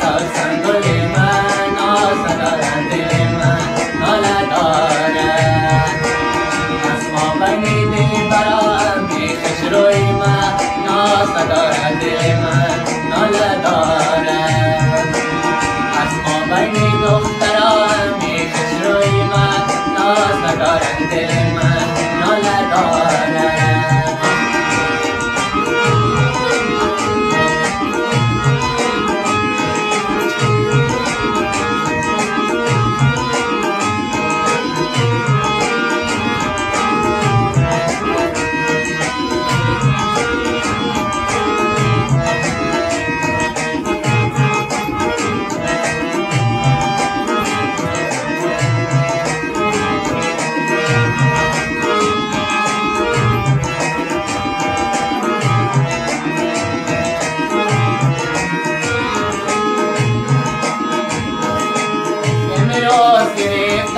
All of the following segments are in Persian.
salsa.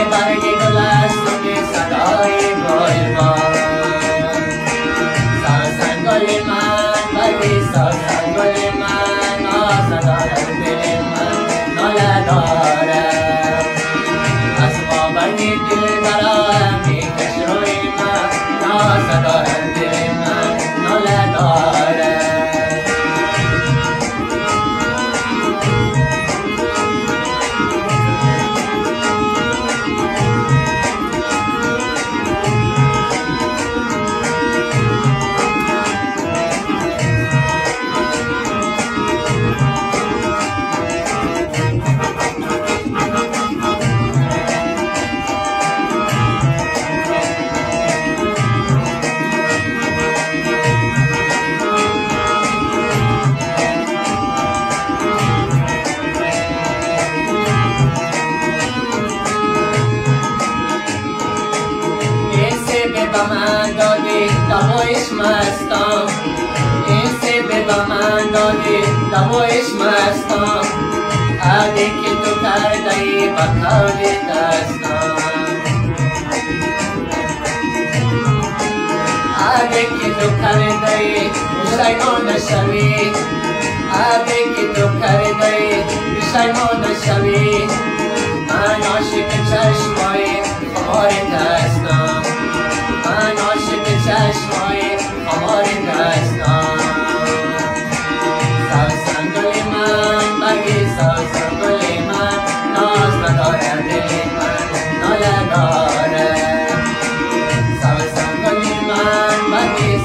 everybody به من دادی دوایش مستم این سیب به من دادی دوایش مستم عهدی که تو کرده ای با قول دستم عهدی که تو کرده ای پشیمان نشوی. عهدی که تو کرده ای پشیمان نشوی. من عاشق چشمای خمار دست